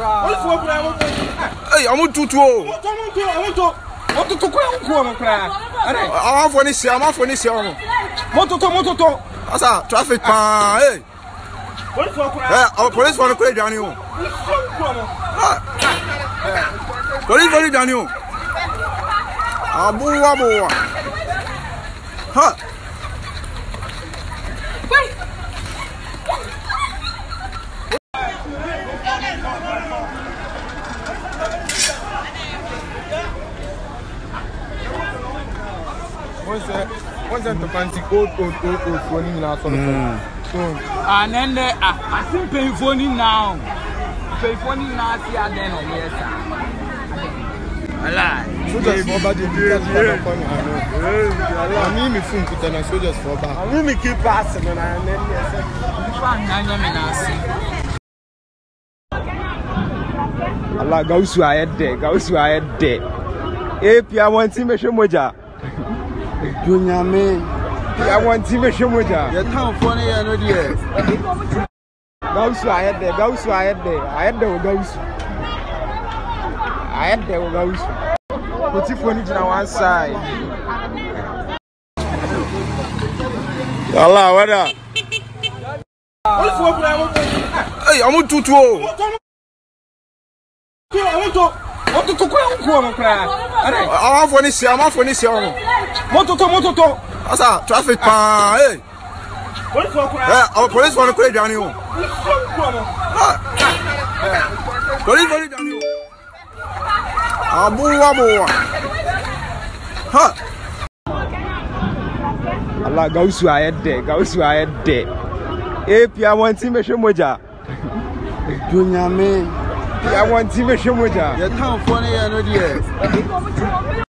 olùfowó kura wọn bọ ẹyì ọmọ tutu o ọmọ tó ọmọ tó ọmọ tó ọtútù kura ń kú ọmọ kura ẹrẹ. àwọn afọ ní sẹ àwọn afọ ní sẹ ọmọ. mọtòtò mọtòtò. ọsà traffic paa ee. olùfowó kura. ẹ ọ polisi fọ ni kúrẹ́ ìdáni o. polisi fọ ni ìdáni o. àbúrò àbúrò wa. once to fancy old old old old phone nyinaa sọrọ phone. anene ah oh, ase mpanyinfoɔ ni naa o mpanyinfoɔ ni naa si adan na ɔmo yɛ sa. Alive. Soldiers for back dey beat us for the corner. Ami mi fun kuta na soldiers for back. Ami mi I ɛdwo nyame awɔnti bɛhwɛ mu gya yɛtamfoɔ no yɛ no deɛ gawusu ayɛ dɛ gawusu ayɛ dɛ ayɛ dɛ wɔ gawusu ayɛ dɛ wɔ gawusu kotifoɔ no gyina one side yala wada Hey, I'm going to do it mototo kura nkuo no kura ɛdɛ. amanfo ni si amanfo ni si ɔmo. mototo mototo. ɔsa traffic paa ee. polisi wɔ kura. ɛ ɔ polisi wɔ no kura ah, eh. eduane o. polisi wɔ no eduane o. abuwa buwa. ha. ala gawusu ayɛ dɛ gawusu ayɛ dɛ. apia wɔn ti mehwɛ mogya. dunyame. 我忘记了什么价，你打电话来，我弄的。